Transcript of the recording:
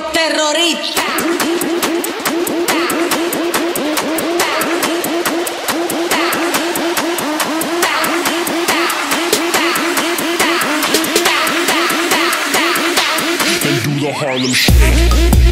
terrorista. terroristas. Harlem Shake.